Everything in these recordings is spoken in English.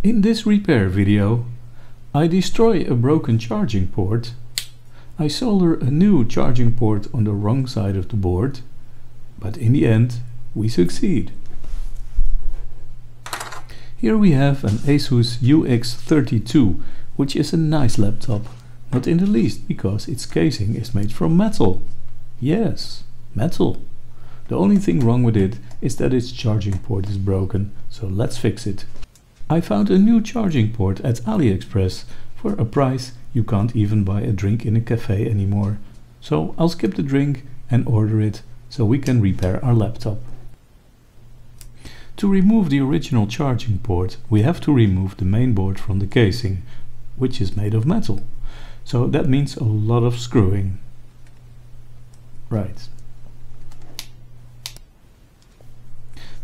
In this repair video, I destroy a broken charging port, I solder a new charging port on the wrong side of the board, but in the end we succeed. Here we have an Asus UX32, which is a nice laptop, not in the least because its casing is made from metal. Yes, metal. The only thing wrong with it is that its charging port is broken, so let's fix it. I found a new charging port at AliExpress for a price you can't even buy a drink in a cafe anymore. So I'll skip the drink and order it so we can repair our laptop. To remove the original charging port we have to remove the main board from the casing, which is made of metal. So that means a lot of screwing. Right.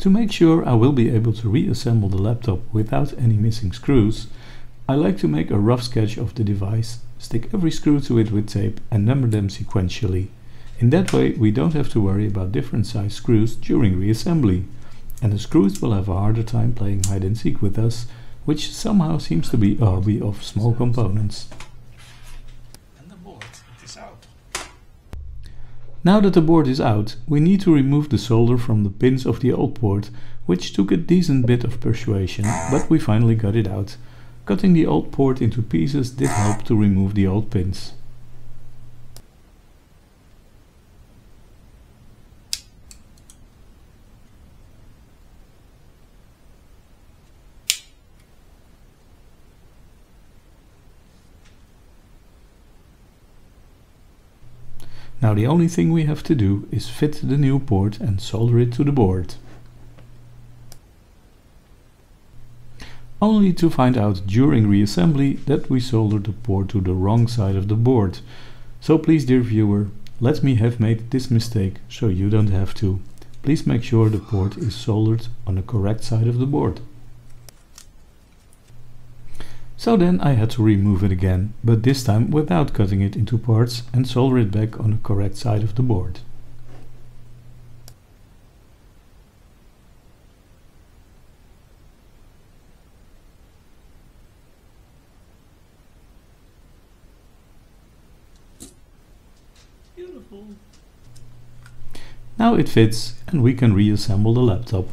To make sure I will be able to reassemble the laptop without any missing screws, I like to make a rough sketch of the device, stick every screw to it with tape and number them sequentially. In that way we don't have to worry about different size screws during reassembly. And the screws will have a harder time playing hide and seek with us, which somehow seems to be a hobby of small components. And the is out. Now that the board is out, we need to remove the solder from the pins of the old port, which took a decent bit of persuasion, but we finally got it out. Cutting the old port into pieces did help to remove the old pins. Now the only thing we have to do is fit the new port and solder it to the board. Only to find out during reassembly that we soldered the port to the wrong side of the board. So please dear viewer, let me have made this mistake so you don't have to. Please make sure the port is soldered on the correct side of the board. So then I had to remove it again, but this time without cutting it into parts and solder it back on the correct side of the board. Beautiful. Now it fits and we can reassemble the laptop.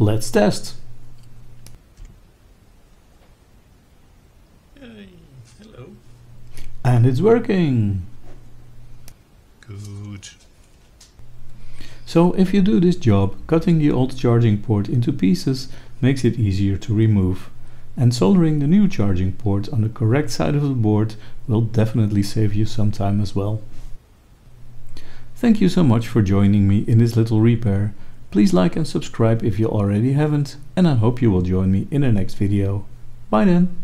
Let's test. Yay. Hello. And it's working. Good. So if you do this job, cutting the old charging port into pieces makes it easier to remove. And soldering the new charging port on the correct side of the board will definitely save you some time as well. Thank you so much for joining me in this little repair. Please like and subscribe if you already haven't, and I hope you will join me in the next video. Bye then!